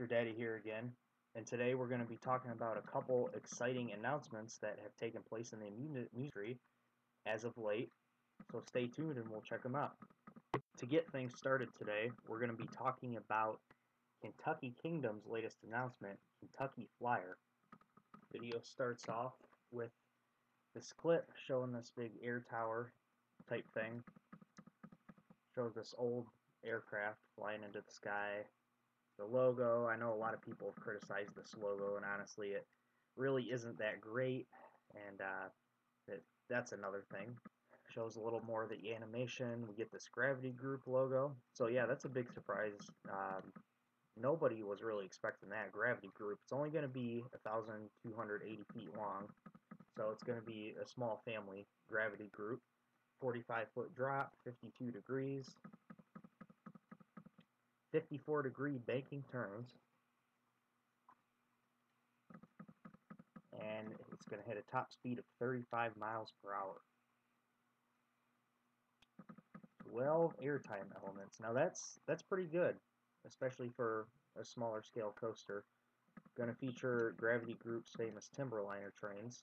Mr. Daddy here again, and today we're going to be talking about a couple exciting announcements that have taken place in the industry as of late. So stay tuned and we'll check them out. To get things started today, we're going to be talking about Kentucky Kingdom's latest announcement, Kentucky Flyer. Video starts off with this clip showing this big air tower type thing. Shows this old aircraft flying into the sky the logo. I know a lot of people have criticized this logo, and honestly, it really isn't that great. And uh, it, that's another thing. Shows a little more of the animation. We get this Gravity Group logo. So yeah, that's a big surprise. Um, nobody was really expecting that Gravity Group. It's only going to be 1,280 feet long, so it's going to be a small family Gravity Group. 45 foot drop, 52 degrees. 54 degree banking turns. And it's going to hit a top speed of 35 miles per hour. 12 airtime elements. Now that's that's pretty good, especially for a smaller scale coaster. Going to feature Gravity Group's famous Timberliner trains.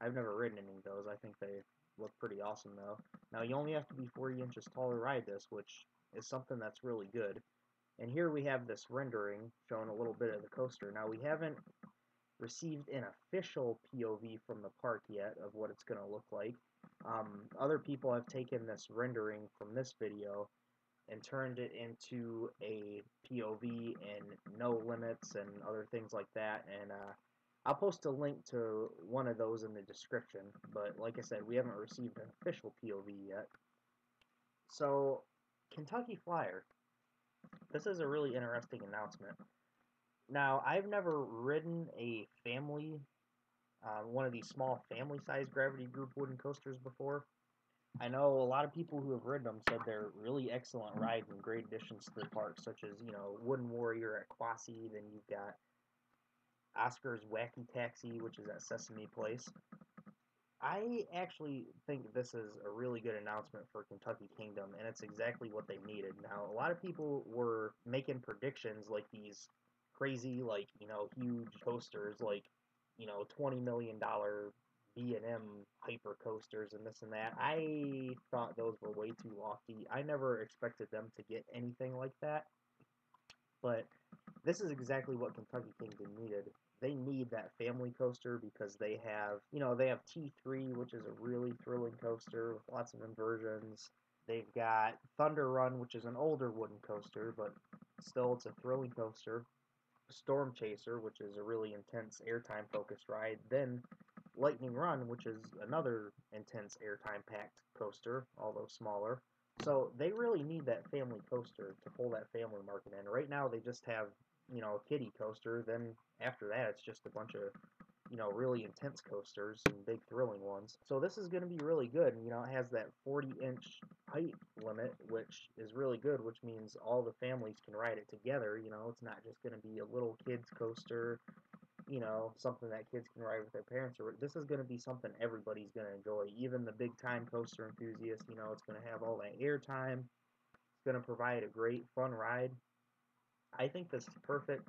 I've never ridden any of those. I think they look pretty awesome though. Now you only have to be 40 inches tall to ride this, which is something that's really good. And here we have this rendering showing a little bit of the coaster. Now we haven't received an official POV from the park yet of what it's going to look like. Um, other people have taken this rendering from this video and turned it into a POV and NoLimits and other things like that. And uh, I'll post a link to one of those in the description. But like I said, we haven't received an official POV yet. So, Kentucky Flyer this is a really interesting announcement. Now, I've never ridden a family, uh, one of these small family-sized Gravity Group wooden coasters before. I know a lot of people who have ridden them said they're really excellent rides and great additions to the park, such as, you know, Wooden Warrior at Quassy, then you've got Oscar's Wacky Taxi, which is at Sesame Place. I actually think this is a really good announcement for Kentucky Kingdom, and it's exactly what they needed. Now, a lot of people were making predictions like these crazy, like, you know, huge coasters, like, you know, $20 million B&M hyper coasters and this and that. I thought those were way too lofty. I never expected them to get anything like that. But this is exactly what Kentucky Kingdom needed they need that family coaster because they have, you know, they have T3, which is a really thrilling coaster with lots of inversions. They've got Thunder Run, which is an older wooden coaster, but still it's a thrilling coaster. Storm Chaser, which is a really intense airtime focused ride. Then Lightning Run, which is another intense airtime packed coaster, although smaller. So they really need that family coaster to pull that family market in. Right now they just have you know, a kiddie coaster. Then after that, it's just a bunch of, you know, really intense coasters and big thrilling ones. So this is going to be really good. You know, it has that 40 inch height limit, which is really good, which means all the families can ride it together. You know, it's not just going to be a little kids coaster, you know, something that kids can ride with their parents. Or this is going to be something everybody's going to enjoy. Even the big time coaster enthusiast, you know, it's going to have all that air time. It's going to provide a great fun ride. I think this is perfect.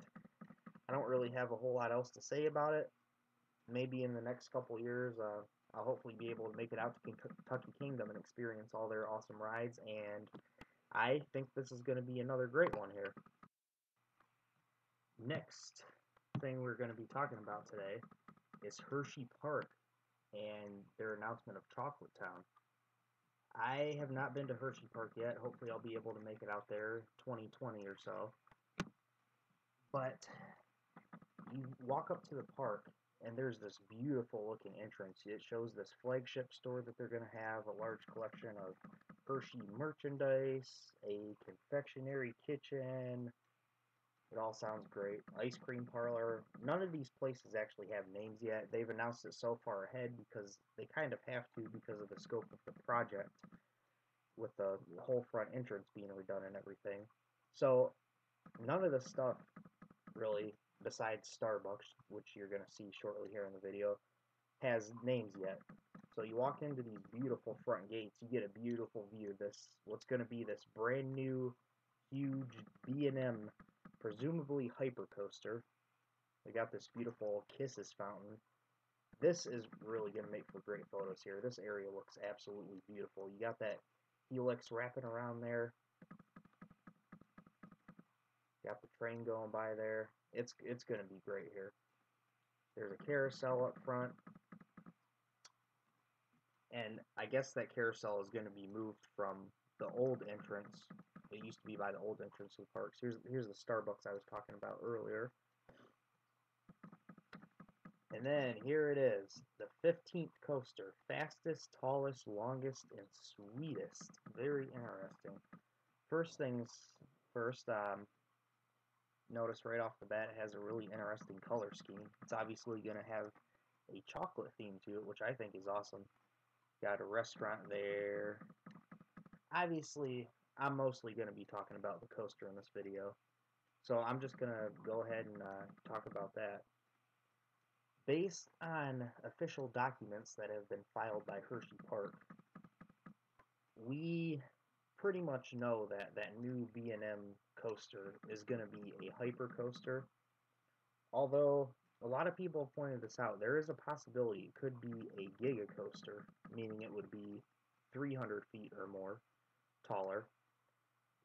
I don't really have a whole lot else to say about it. Maybe in the next couple years, uh, I'll hopefully be able to make it out to Kentucky Kingdom and experience all their awesome rides, and I think this is going to be another great one here. Next thing we're going to be talking about today is Hershey Park and their announcement of Chocolatetown. I have not been to Hersheypark yet. Hopefully, I'll be able to make it out there 2020 or so. But you walk up to the park, and there's this beautiful looking entrance. It shows this flagship store that they're going to have, a large collection of Hershey merchandise, a confectionery kitchen. It all sounds great. Ice cream parlor. None of these places actually have names yet. They've announced it so far ahead because they kind of have to because of the scope of the project with the whole front entrance being redone and everything. So none of the stuff really, besides Starbucks, which you're going to see shortly here in the video, has names yet. So you walk into these beautiful front gates, you get a beautiful view of this, what's going to be this brand new, huge B&M presumably hyper coaster. We got this beautiful Kisses fountain. This is really going to make for great photos here. This area looks absolutely beautiful. You got that helix wrapping around there. Got the train going by there. It's it's going to be great here. There's a carousel up front. And I guess that carousel is going to be moved from the old entrance. It used to be by the old entrance of the parks. Here's here's the Starbucks I was talking about earlier. And then here it is, the 15th coaster, fastest, tallest, longest, and sweetest. Very interesting. First things first, um, notice right off the bat it has a really interesting color scheme. It's obviously going to have a chocolate theme to it, which I think is awesome. Got a restaurant there. Obviously, I'm mostly going to be talking about the coaster in this video. So I'm just going to go ahead and uh, talk about that. Based on official documents that have been filed by Hershey Park, we pretty much know that that new B&M coaster is going to be a hyper coaster. Although a lot of people have pointed this out, there is a possibility it could be a giga coaster, meaning it would be 300 feet or more taller.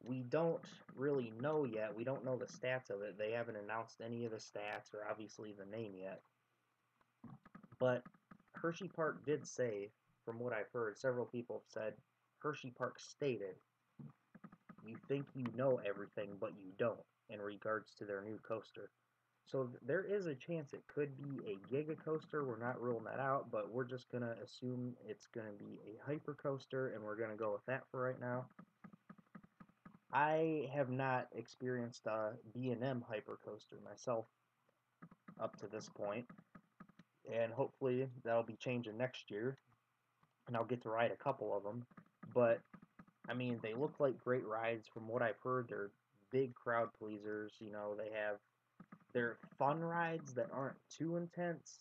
We don't really know yet. We don't know the stats of it. They haven't announced any of the stats or obviously the name yet. But Hersheypark did say, from what I've heard, several people have said, Hersheypark stated, you think you know everything, but you don't, in regards to their new coaster. So there is a chance it could be a Giga coaster. We're not ruling that out, but we're just going to assume it's going to be a hyper coaster, and we're going to go with that for right now. I have not experienced a B&M hyper coaster myself up to this point and hopefully that'll be changing next year, and I'll get to ride a couple of them. But I mean, they look like great rides. From what I've heard, they're big crowd pleasers. You know, they have they're fun rides that aren't too intense,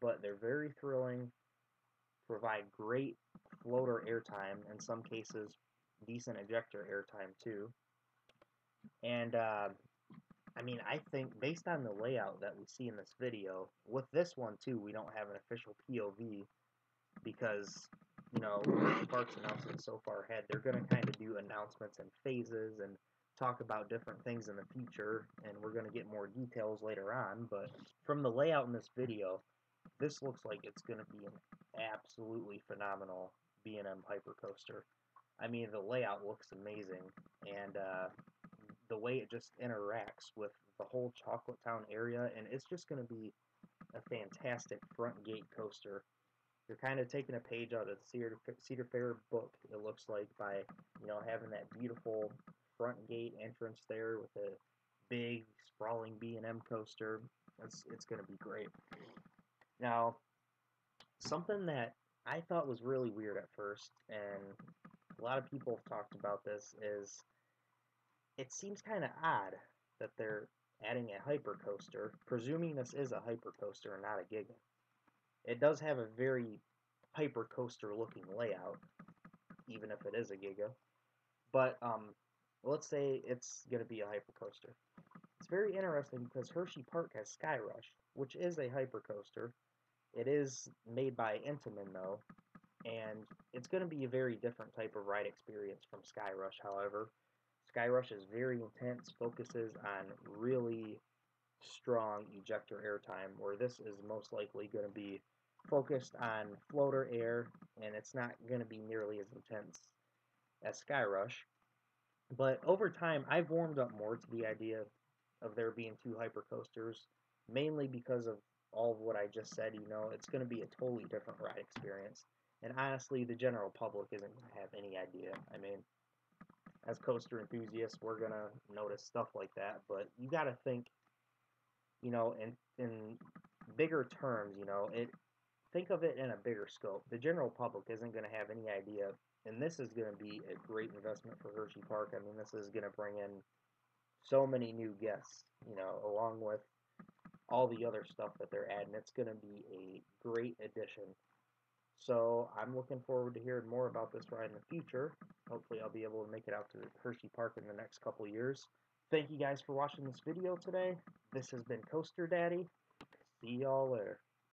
but they're very thrilling. Provide great floater airtime, in some cases, decent ejector airtime too. And uh, I mean, I think based on the layout that we see in this video, with this one too, we don't have an official POV because, you know, parks announcements so far ahead, they're going to kind of do announcements and phases and talk about different things in the future, and we're going to get more details later on. But from the layout in this video, this looks like it's going to be an absolutely phenomenal B&M Hypercoaster. I mean, the layout looks amazing, and uh, the way it just interacts with the whole Chocolatetown area, and it's just going to be a fantastic front gate coaster. You're kind of taking a page out of the Cedar, Cedar Fair book, it looks like, by you know having that beautiful front gate entrance there with a big sprawling B&M coaster. It's it's going to be great. Now, something that I thought was really weird at first, and a lot of people have talked about this, is it seems kind of odd that they're adding a hypercoaster, presuming this is a hypercoaster and not a Giga. It does have a very hypercoaster looking layout, even if it is a Giga. But um, let's say it's going to be a hypercoaster. It's very interesting because Hersheypark has Skyrush, which is a hypercoaster. It is made by Intamin though, and it's going to be a very different type of ride experience from Skyrush, however. Skyrush is very intense, focuses on really strong ejector airtime, where this is most likely going to be focused on floater air, and it's not going to be nearly as intense as Skyrush. But over time, I've warmed up more to the idea of there being two hypercoasters, mainly because of all of what I just said. You know, it's going to be a totally different ride experience. And honestly, the general public isn't going to have any idea. I mean, as coaster enthusiasts, we're gonna notice stuff like that. But you got to think, you know, in in bigger terms. You know, it think of it in a bigger scope. The general public isn't going to have any idea, and this is going to be a great investment for Hersheypark. I mean, this is going to bring in so many new guests. You know, along with all the other stuff that they're adding. It's going to be a great addition so I'm looking forward to hearing more about this ride in the future. Hopefully I'll be able to make it out to Hersheypark in the next couple years. Thank you guys for watching this video today. This has been Coaster Daddy. See y'all later.